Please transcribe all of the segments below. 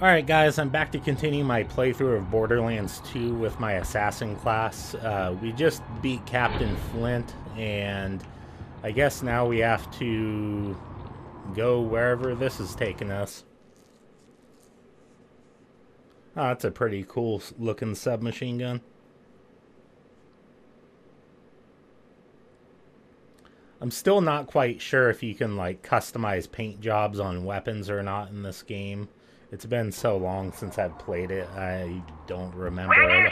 Alright guys, I'm back to continue my playthrough of Borderlands 2 with my assassin class. Uh, we just beat Captain Flint, and I guess now we have to go wherever this is taking us. Oh, that's a pretty cool looking submachine gun. I'm still not quite sure if you can like customize paint jobs on weapons or not in this game. It's been so long since I've played it, I don't remember We're near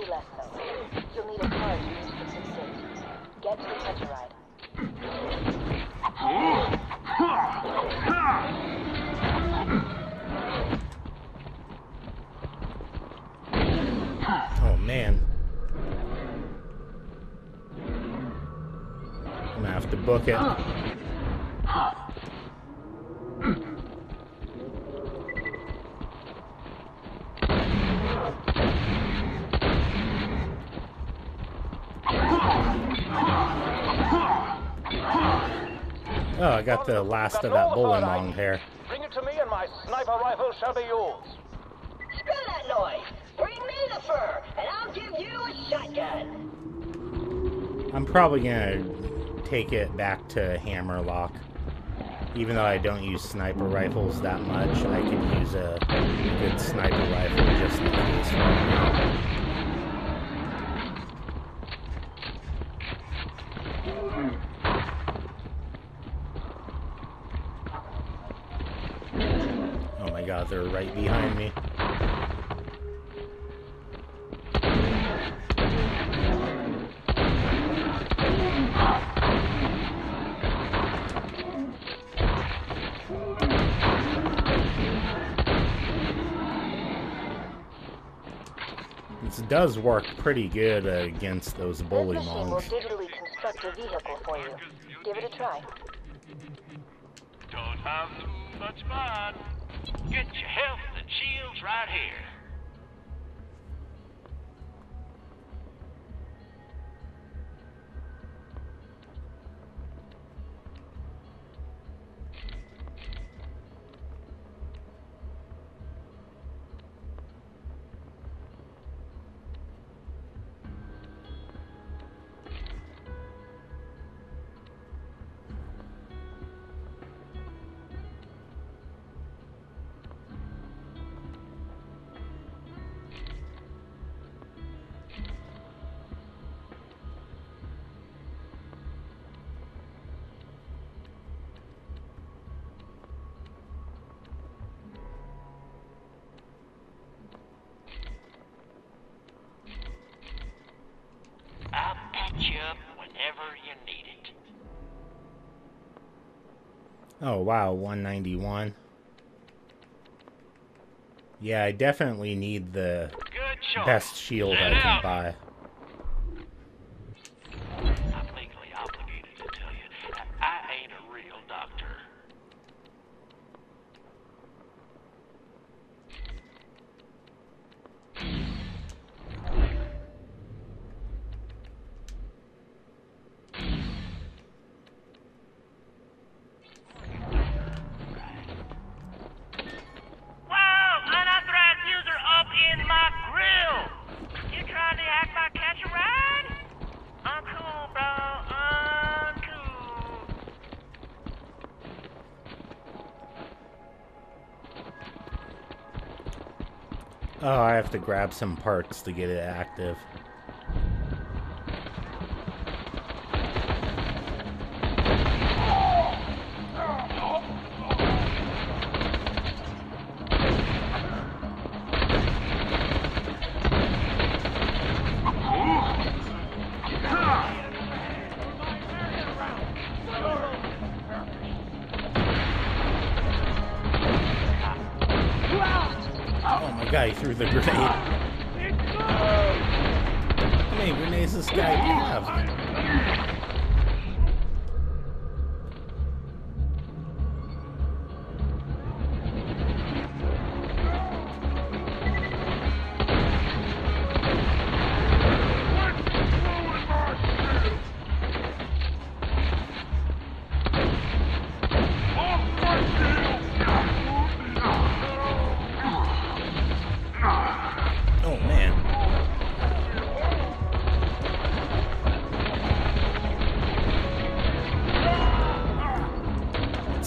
You'll need a car to. Get to the Tetraride. Oh man. I'm gonna have to book it. Got the last of that Bullymong hair. Bring it to me and my sniper rifle shall be yours. Screw that noise. Bring me the fur, and I'll give you a shotgun. I'm probably gonna take it back to Hammerlock. Even though I don't use sniper rifles that much, I could use a good sniper rifle just in case. right now. Oh my god, they're right behind me. This does work pretty good uh, against those bully machine will mongs. digitally construct a vehicle for you. Give it a try. Don't have much fun. Get your health and shields right here. Whenever you need it. Oh wow, 191. Yeah, I definitely need the best shield I can out. buy. I'm legally obligated to tell you, I, I ain't a real doctor. Whoa! Unauthorized user up in my grill! You trying to hack my catch a ride? Uncool, bro. Uncool. Oh, I have to grab some parts to get it active. The grenade.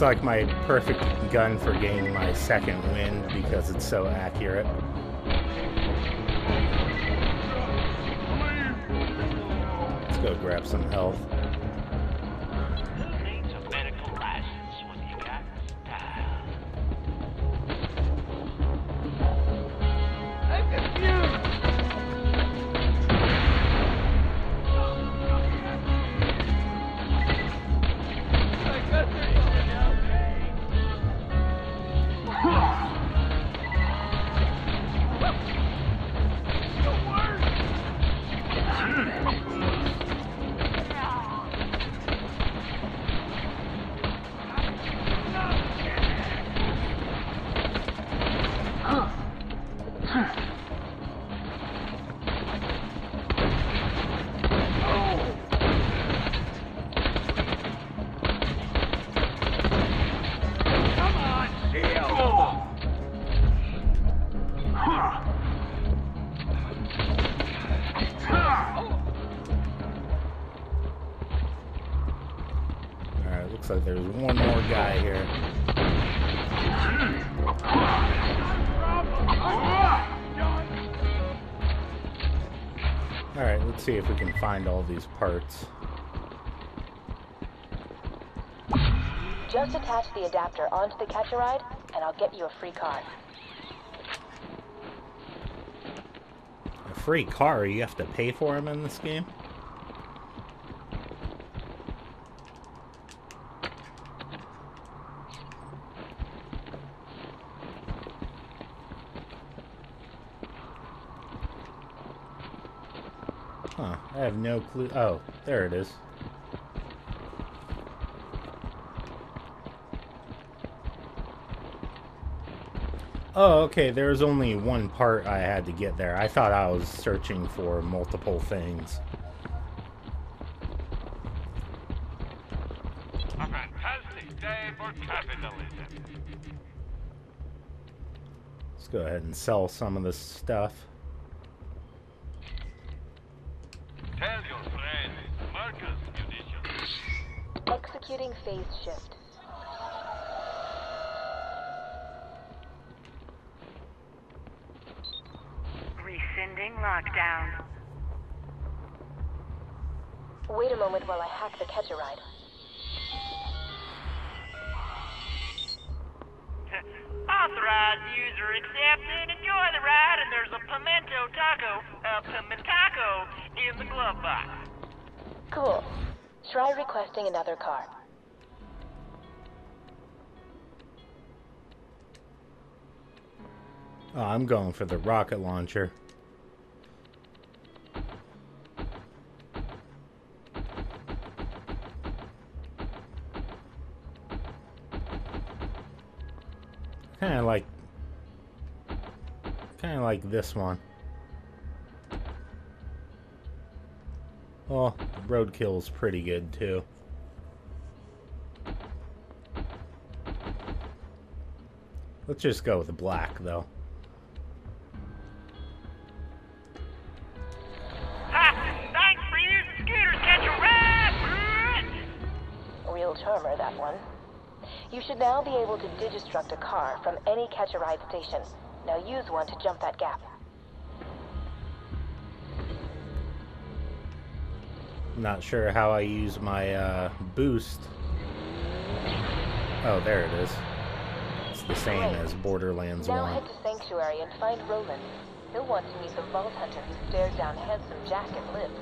Like my perfect gun for getting my second wind because it's so accurate. Let's go grab some health. Like there's one more guy here. Alright, let's see if we can find all these parts. Just attach the adapter onto the catch a ride, and I'll get you a free car. A free car, you have to pay for them in this game? Huh, I have no clue. Oh, there it is. Oh, okay, there's only one part I had to get there. I thought I was searching for multiple things. A fantastic day for capitalism. Let's go ahead and sell some of this stuff. Enjoy the ride, and there's a pimento taco, a pimentaco in the glove box. Cool. Try requesting another car. Oh, I'm going for the rocket launcher. Kind of like, kind of like this one. Oh, roadkill's pretty good too. Let's just go with the black though. Ha! Thanks for using Scooter's. Catch ride. Real charmer, that one. You should now be able to digistruct a car from any catch a ride station. Now use one to jump that gap. Not sure how I use my uh, boost. Oh, there it is. It's the same as Borderlands Now 1. head to Sanctuary and find Roland. He'll want to meet the Vault Hunter who stared down handsome Jack and lived.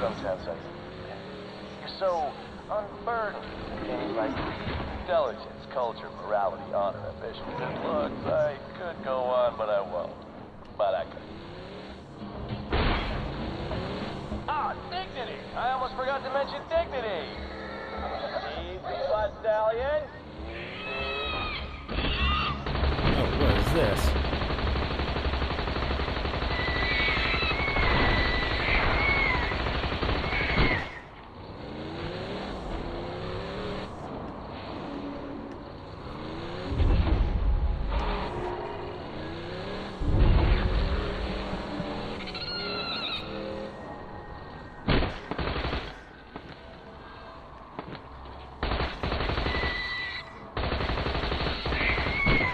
From Southside so unburdened. Things like intelligence, culture, morality, honor, ambition. good looks I could go on, but I won't. But I could. Ah, dignity! I almost forgot to mention dignity! Easy, butt stallion. Oh, what is this?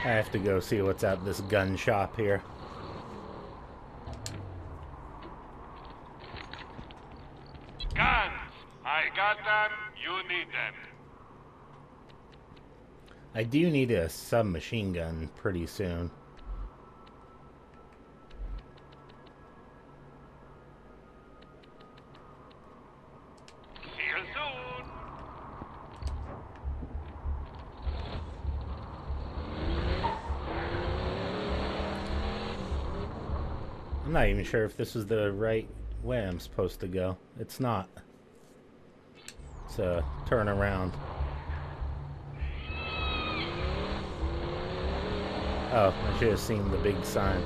I have to go see what's at this gun shop here. Guns! I got them, you need them. I do need a submachine gun pretty soon. See you soon. I'm not even sure if this is the right way I'm supposed to go. It's not. It's a turn around. Oh, I should have seen the big sign.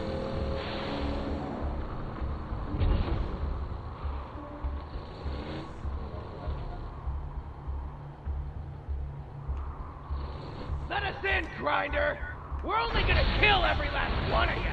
Let us in, Grinder! We're only gonna kill every last one of you!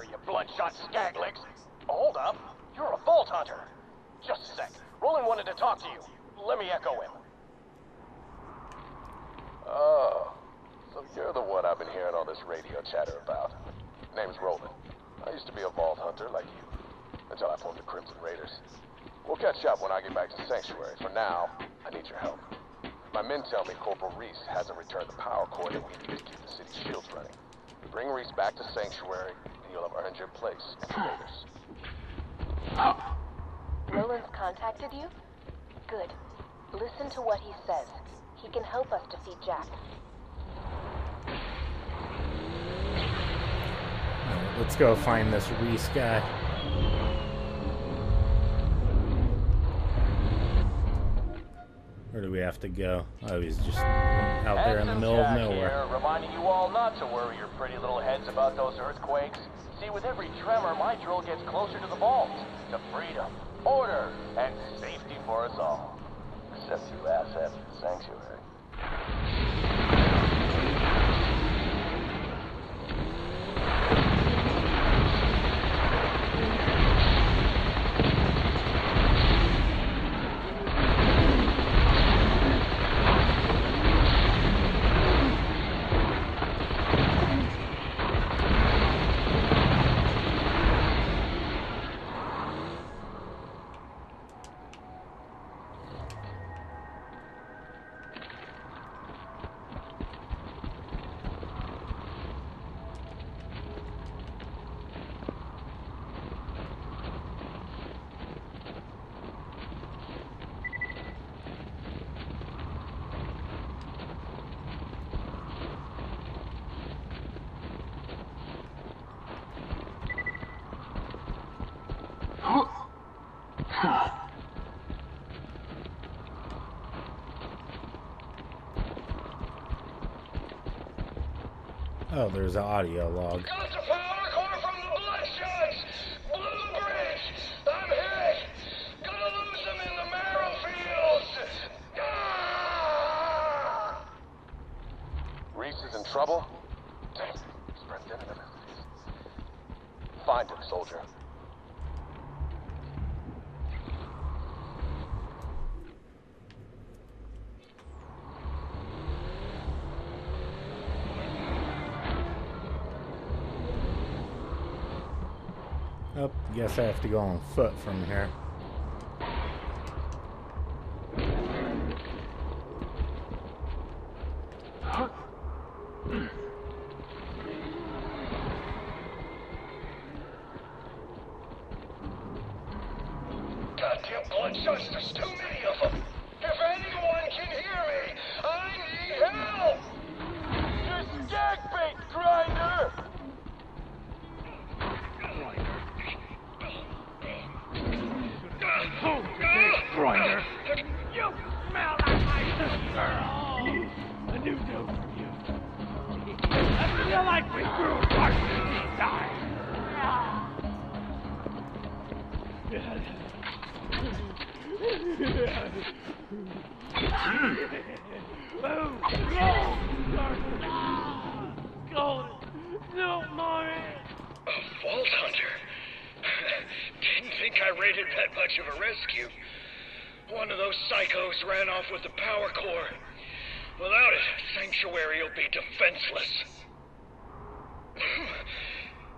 Sanctuary, you bloodshot skaglicks. Hold up. You're a Vault Hunter. Just a sec. Roland wanted to talk to you. Let me echo him. Oh, so you're the one I've been hearing all this radio chatter about. Name's Roland. I used to be a Vault Hunter like you, until I formed the Crimson Raiders. We'll catch up when I get back to Sanctuary. For now, I need your help. My men tell me Corporal Reese hasn't returned the power core that we need to keep the city's shields running. Bring Reese back to Sanctuary, you'll have earned your place in the Raiders. Roland's contacted you? Good. Listen to what he says. He can help us defeat Jack. Alright, let's go find this Reese guy. Where do we have to go? Oh, he's just out there in the middle of nowhere. Here, reminding you all not to worry your pretty little heads about those earthquakes. See, with every tremor, my drill gets closer to the vault, to freedom, order, and safety for us all. Except you assets at the sanctuary. Oh, there's an audio log. Got the power core from the Bloodshots! Blew the bridge! I'm hit! Gonna lose them in the marrow fields! Ah! Reese is in trouble? Damn, spread thin enough. Find him, soldier. Guess I have to go on foot from here. Sanctuary will be defenseless.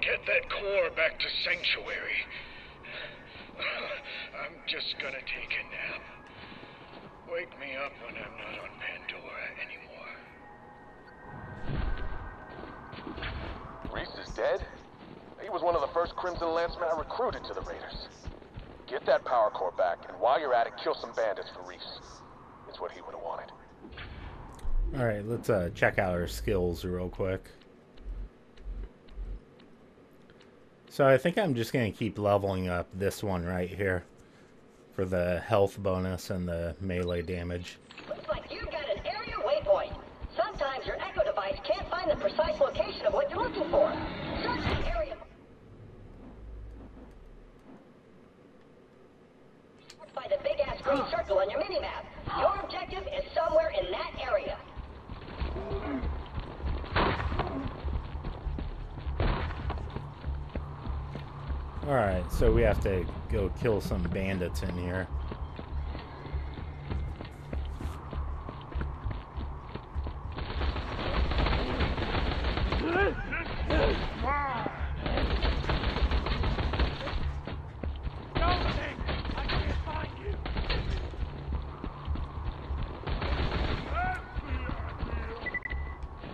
Get that core back to Sanctuary. I'm just gonna take a nap. Wake me up when I'm not on Pandora anymore. Reese is dead? He was one of the first Crimson Lancemen I recruited to the Raiders. Get that power core back, and while you're at it, kill some bandits for Reese. It's what he would have wanted. Alright, let's uh, check out our skills real quick. So I think I'm just going to keep leveling up this one right here for the health bonus and the melee damage. So we have to go kill some bandits in here.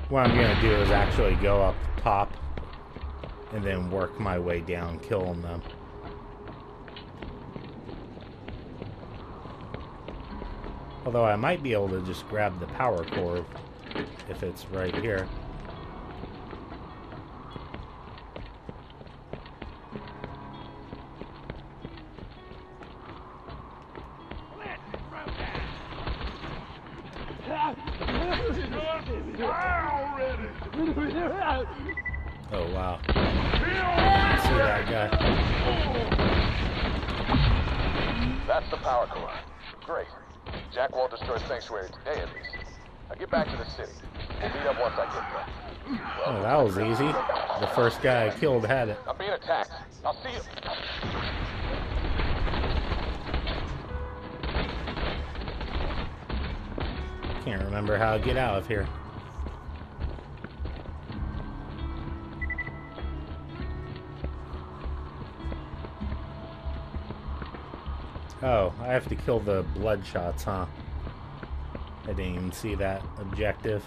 What I'm going to do is actually go up top and then work my way down, killing them. Although I might be able to just grab the power core if it's right here. Oh wow. See that guy. That's the power core. Great. Jack won't destroy Sanctuary today, at least. I'll get back to the city. We'll meet up once I get there. Oh, that was easy. The first guy I killed had it. I'm being attacked. I'll see you. Can't remember how to get out of here. Oh, I have to kill the bloodshots, huh? I didn't even see that objective.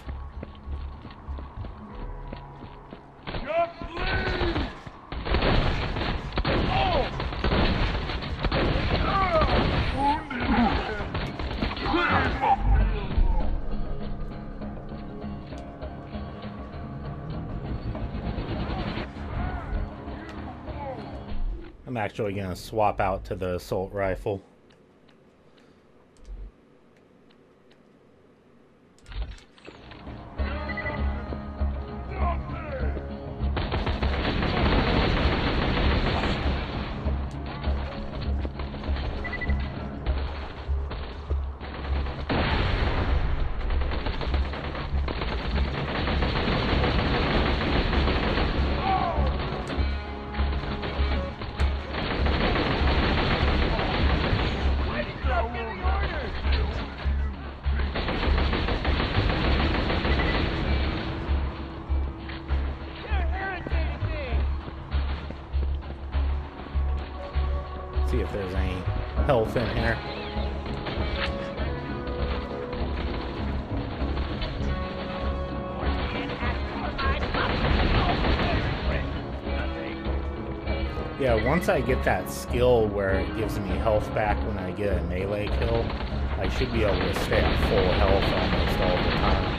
Actually going to swap out to the assault rifle. Yeah, once I get that skill where it gives me health back when I get a melee kill, I should be able to stay at full health almost all the time.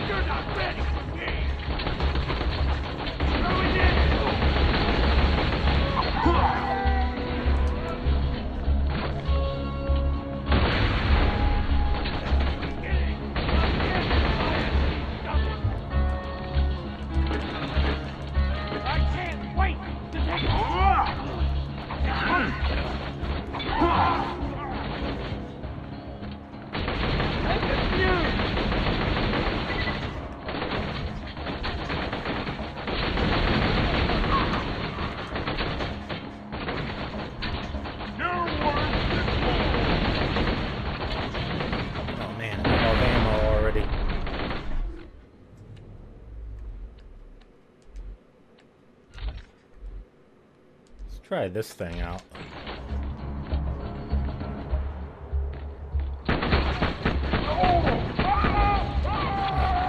Try this thing out.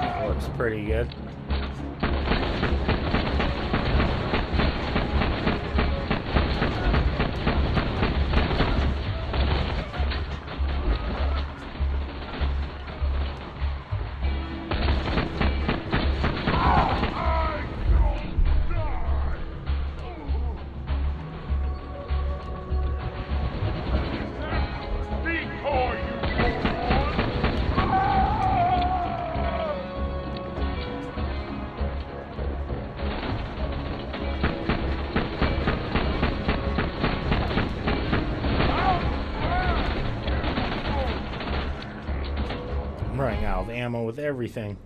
That works pretty good. Ammo with everything.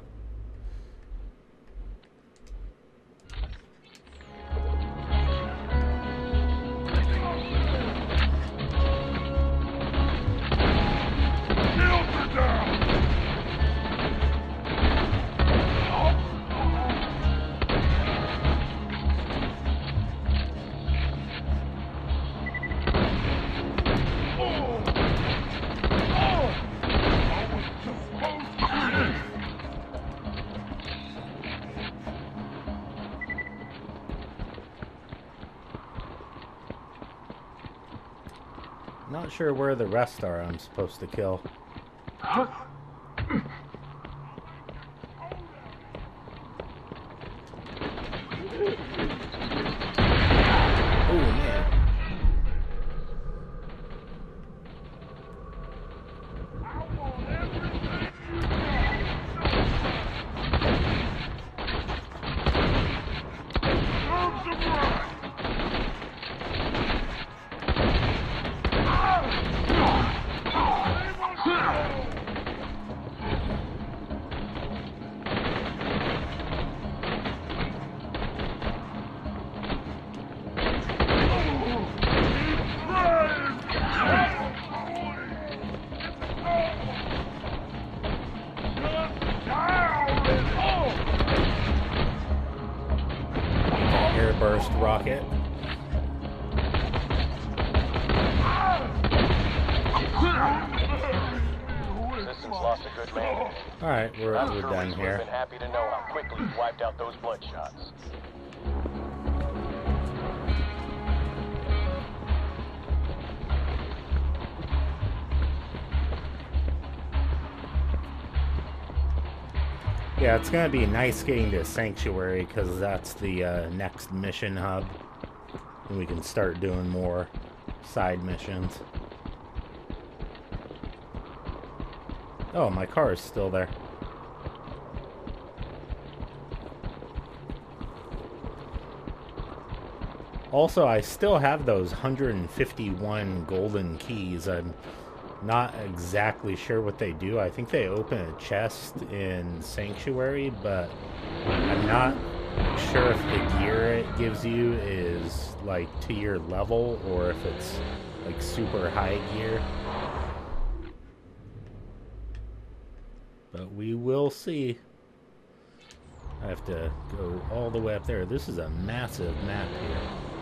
Sure where the rest are I'm supposed to kill. Alright, we're, I'm we're sure done here. been happy to know how quickly you wiped out those bloodshots. Yeah, it's gonna be nice getting to Sanctuary because that's the uh, next mission hub. And we can start doing more side missions. Oh, my car is still there. Also, I still have those 151 golden keys. I'm not exactly sure what they do. I think they open a chest in Sanctuary, but I'm not sure if the gear it gives you is like to your level or if it's like super high gear. But we will see. I have to go all the way up there. This is a massive map here.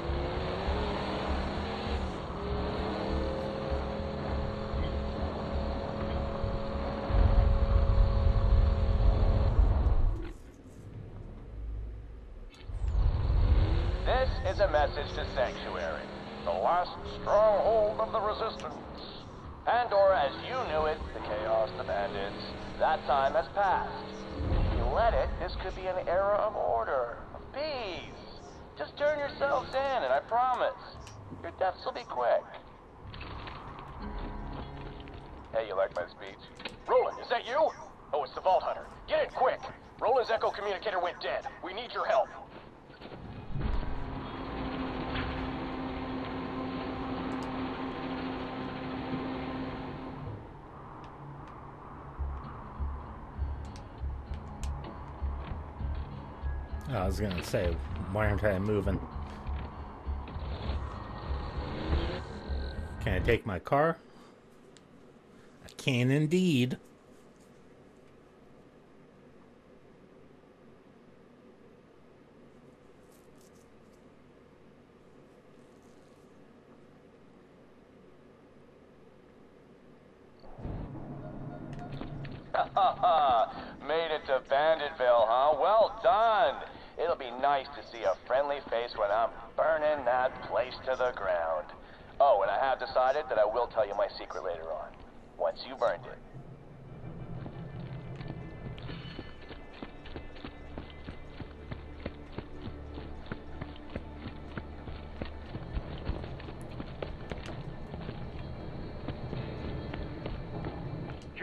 I was gonna say, why aren't I moving? Can I take my car? I can indeed.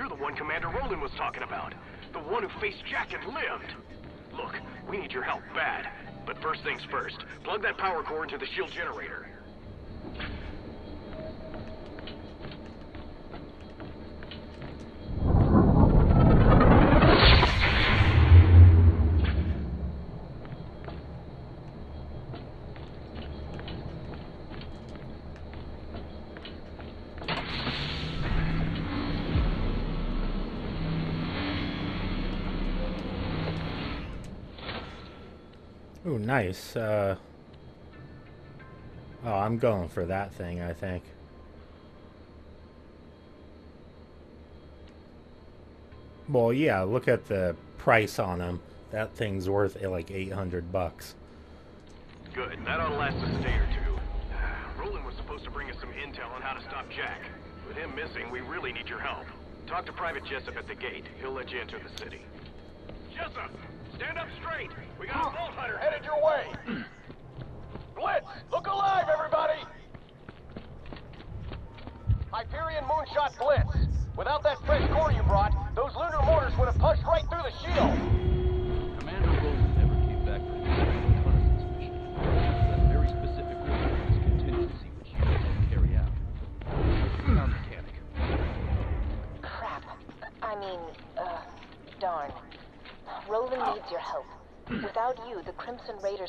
You're the one Commander Roland was talking about. The one who faced Jack and lived. Look, we need your help bad. But first things first, plug that power core into the shield generator. Nice. Uh, oh, I'm going for that thing, I think. Well, yeah, look at the price on them. That thing's worth eh, like 800 bucks. Good. That ought to last us a day or two. Roland was supposed to bring us some intel on how to stop Jack. With him missing, we really need your help. Talk to Private Jessup at the gate. He'll let you enter the city. Jessup! Stand up straight! We got a Vault Hunter headed your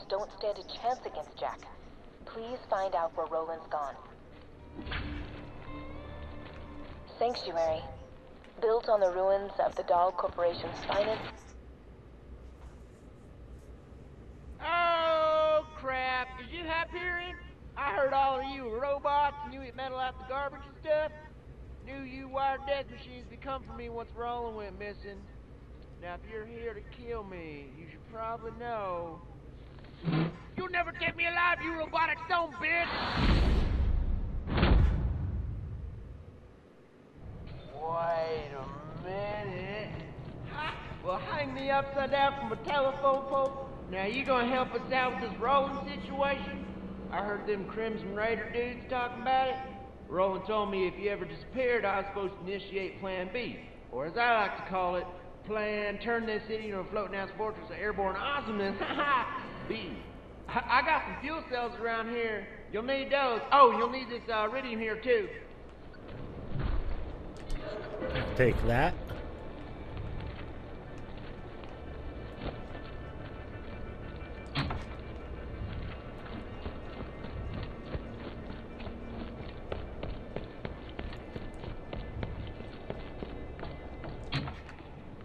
Don't stand a chance against Jack. Please find out where Roland's gone. Sanctuary. Built on the ruins of the Dahl Corporation's finest Oh, crap. Is you Hyperion? I heard all of you robots and you eat metal out the garbage and stuff. Knew you wired death machines to come for me once Roland went missing. Now, if you're here to kill me, you should probably know. You'll never get me alive, you robotic stone bitch! Wait a minute. Well, hang me upside down from a telephone pole. Now, you gonna help us out with this Roland situation? I heard them Crimson Raider dudes talking about it. Roland told me if you ever disappeared, I was supposed to initiate Plan B, or as I like to call it, Plan Turn This City into a floating ass fortress of airborne awesomeness. B. I, I got some fuel cells around here. You'll need those. Oh, you'll need this uh, Eridium here too. Take that.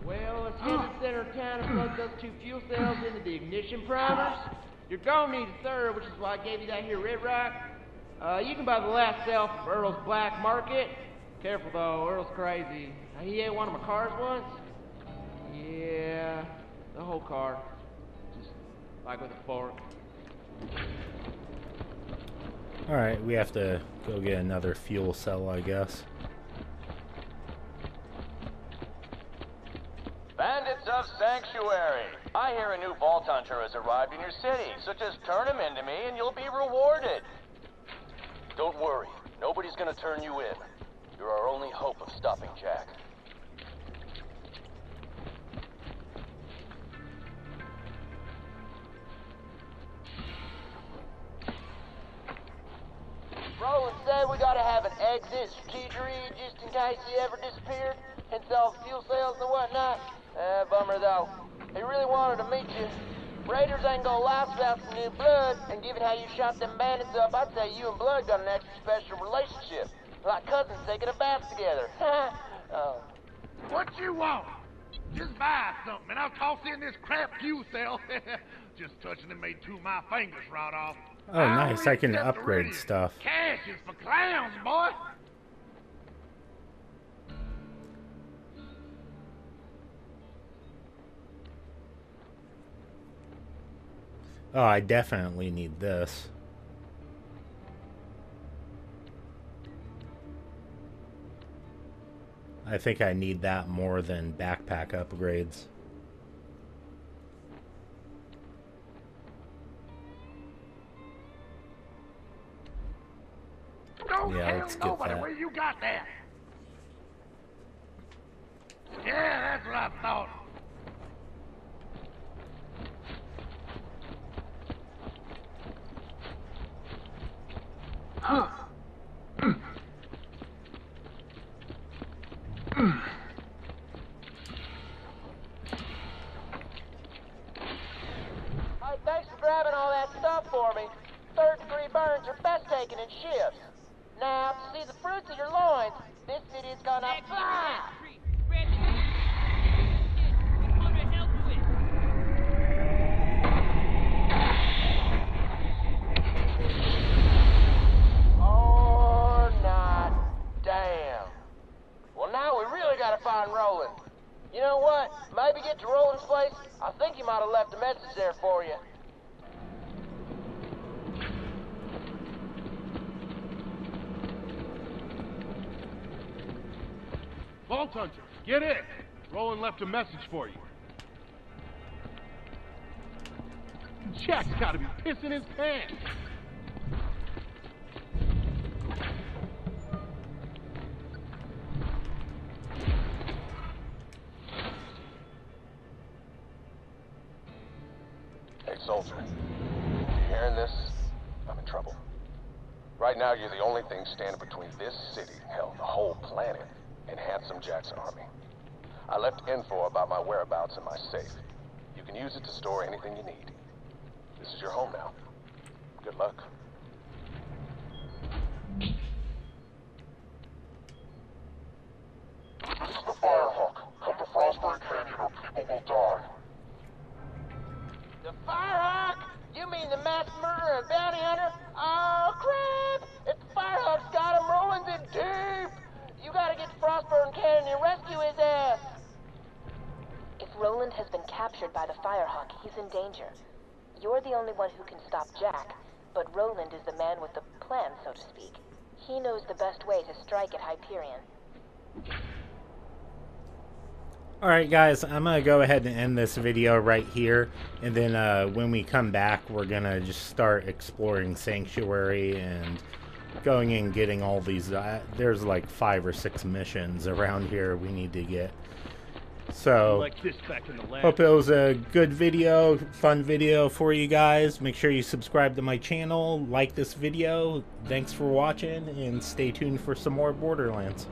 Well, let's head the center of town and plug those two fuel cells into the ignition primers. You're gonna need a third, which is why I gave you that here red rock. Uh, you can buy the last cell from Earl's Black Market. Careful though, Earl's crazy. He ate one of my cars once. Yeah, the whole car. Just like with a fork. Alright, we have to go get another fuel cell, I guess. Bandits of Sanctuary. I hear a new Vault Hunter has arrived in your city, so just turn him into me and you'll be rewarded. Don't worry, nobody's gonna turn you in. You're our only hope of stopping Jack. Roland said we gotta have an exit strategy just in case he ever disappeared, hence all fuel cells and whatnot. Uh, bummer though. He really wanted to meet you. Raiders ain't gonna last about some new blood, and given how you shot them bandits up, I'd say you and Blood got an extra special relationship. Like cousins taking a bath together. oh. What you want? Just buy something, and I'll toss in this crap you sell. Just touching it made two of my fingers rot off. Oh, nice. I can upgrade stuff. Cash is for clowns, boy. Oh, I definitely need this. I think I need that more than backpack upgrades. Don't Yeah, let's get nobody that. where you got that. Yeah, that's what I thought. Huh. Hey, thanks for grabbing all that stuff for me. Third degree burns are best taken in shifts. Now, to see the fruits of your loins, this city's gonna fly! Or not. Damn. Well, now we really gotta find Roland. You know what? Maybe get to Roland's place. I think he might have left a message there for you. Vault Hunter, get in. Roland a message for you. Jack's gotta be pissing his pants. Hey, soldier. You hearing this? I'm in trouble. Right now, you're the only thing standing between this city, hell, the whole planet, and Handsome Jack's army. I left info about my whereabouts in my safe. You can use it to store anything you need. This is your home now. Good luck. Only one who can stop Jack, but Roland is the man with the plan, so to speak. He knows the best way to strike at Hyperion. Alright guys, I'm going to go ahead and end this video right here. And then uh, when we come back, we're going to just start exploring Sanctuary and going and getting all these. Uh, there's like five or six missions around here we need to get. So, Like this back in the lab. hope it was a good video, fun video for you guys. Make sure you subscribe to my channel, like this video. Thanks for watching, and stay tuned for some more Borderlands.